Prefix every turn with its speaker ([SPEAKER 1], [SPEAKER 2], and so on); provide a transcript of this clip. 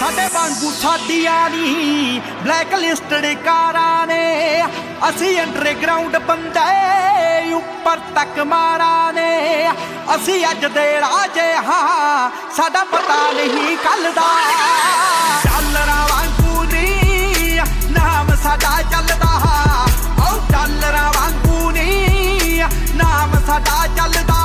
[SPEAKER 1] ਸਾਡੇ ਵਾਂਗੂ ਸਾਡੀਆਂ ਨਹੀਂ ਬਲੈਕ ਲਿਸਟਡ ਕਾਰਾਂ ਨੇ, ਅਸੀਂ ਅੰਡਰਗਰਾਉਂਡ ਬੰਦੇ, ਉੱਪਰ ਤੱਕ ਮਾਰਾਂ ਨੇ। ਅਸੀਂ ਅੱਜ ਦੇ ਰਾਜੇ ਹਾਂ, ਸਾਡਾ ਪਤਾ ਨਹੀਂ ਕੱਲ ਦਾ। ਡਾਲਰਾਂ ਵਾਂਗੂ ਨਹੀਂ ਨਾਮ ਸਾਡਾ ਚੱਲਦਾ। ਓ ਡਾਲਰਾਂ ਵਾਂਗੂ ਨਹੀਂ ਨਾਮ ਸਾਡਾ ਚੱਲਦਾ।